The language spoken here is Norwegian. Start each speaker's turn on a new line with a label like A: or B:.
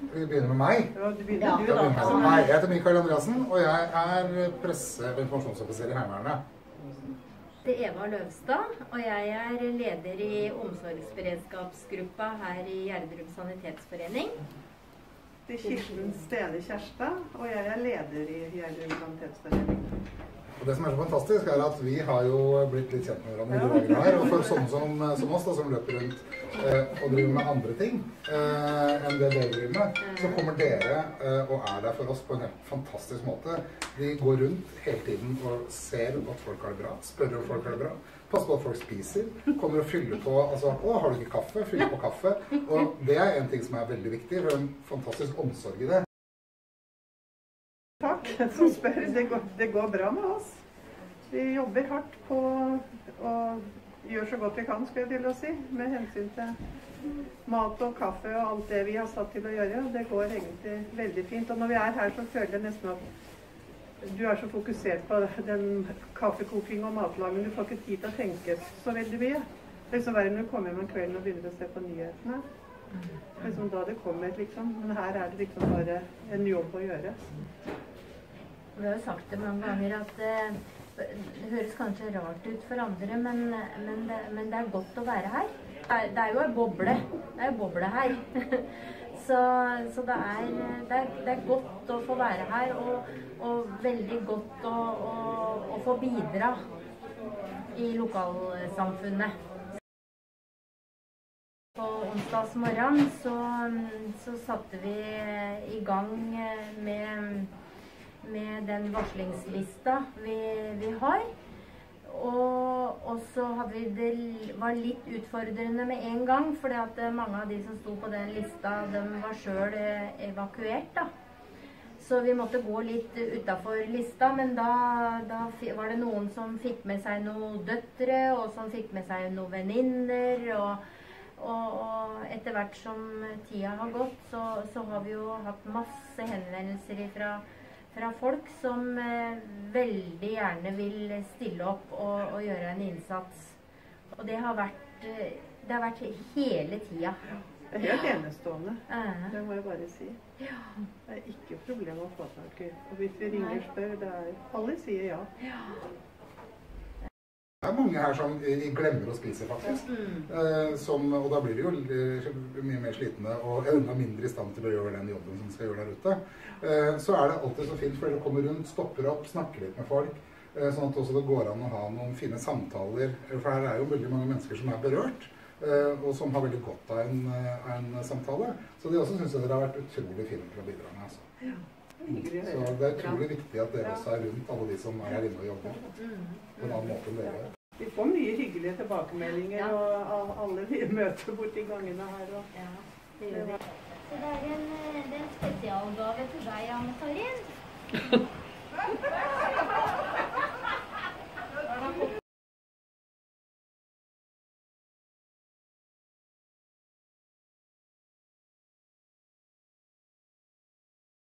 A: Vi begynner med meg.
B: Ja, du begynner
C: Ja.
B: du,
A: Jeg, begynner meg. jeg heter Mikael Andreassen, og jeg er presse- og informasjonsoffiser i Heimevernet.
C: Det er Eva Løvstad, og jeg er leder i omsorgsberedskapsgruppa her i Gjerdrum sanitetsforening.
B: Det er Kirsten Stene Kjærstad, og jeg er leder i Gjerdrum sanitetsforening.
A: Og det som er så fantastisk, er at vi har jo blitt litt kjent med hverandre i her. Og for sånne som, som oss, da, som løper rundt eh, og driver med andre ting eh, enn det dere driver med, så kommer dere eh, og er der for oss på en helt fantastisk måte. De går rundt hele tiden og ser at folk har det bra, spør om folk har det bra. Passer på at folk spiser. Kommer og fyller på altså, 'Å, har du ikke kaffe?' Fyller på kaffe. Og det er en ting som er veldig viktig, for en fantastisk omsorg i det.
B: Takk som spør. Det går, det går bra med oss. Vi jobber hardt på å gjøre så godt vi kan, skulle jeg til å si, med hensyn til mat og kaffe og alt det vi har satt til å gjøre. Det går egentlig veldig fint. Og når vi er her, så føler jeg nesten at du er så fokusert på den kaffekoking og matlaging. Du får ikke tid til å tenke så veldig mye. Det er liksom verre når du kommer hjem om kvelden og begynner å se på nyhetene. Er liksom da det kommer, liksom. Men her er det liksom bare en jobb å gjøre.
C: Vi har jo sagt det mange ganger at eh, det høres kanskje rart ut for andre, men, men, det, men det er godt å være her. Det er, det er jo en boble. Det er en boble her. Så, så det, er, det, er, det er godt å få være her, og, og veldig godt å, å, å få bidra i lokalsamfunnet. På onsdags morgen så, så satte vi i gang med, med den varslingslista vi, vi har. Og, og så hadde vi det var litt utfordrende med en gang, fordi eh, mange av de som sto på den lista, de var sjøl evakuert, da. Så vi måtte gå litt utafor lista, men da, da var det noen som fikk med seg noen døtre, og som fikk med seg noen venninner. Og, og etter hvert som tida har gått, så, så har vi jo hatt masse henvendelser ifra fra folk som eh, veldig gjerne vil stille opp og, og gjøre en innsats. Og det har vært, eh, det har vært hele tida.
B: Det er helt enestående. Det må jeg bare si. Det er ikke problem å få tak i. Og hvis vi ringer og spør, det er Alle sier ja.
A: Det er mange her som eh, glemmer å spise, faktisk. Eh, som, og da blir de jo eh, mye mer slitne og enda mindre i stand til å gjøre den jobben som skal gjøre der ute. Eh, så er det alltid så fint, for dere kommer rundt, stopper opp, snakker litt med folk. eh, Sånn at også det går an å ha noen fine samtaler. For her er jo veldig mange mennesker som er berørt. Og som har veldig godt av en, en samtale. Så de også syns dere har vært utrolig fine til å bidra med. Altså.
B: Å
A: Så det er utrolig viktig at dere også er rundt alle de som er her inne og jobber. På en annen måte enn dere.
B: Vi får mye hyggelige tilbakemeldinger
C: Ja.
B: og av alle vi møter borti gangene her. Og
C: ja, det gjør vi. Så det er en, eh, det er en spesialgave til deg, Anne Karin.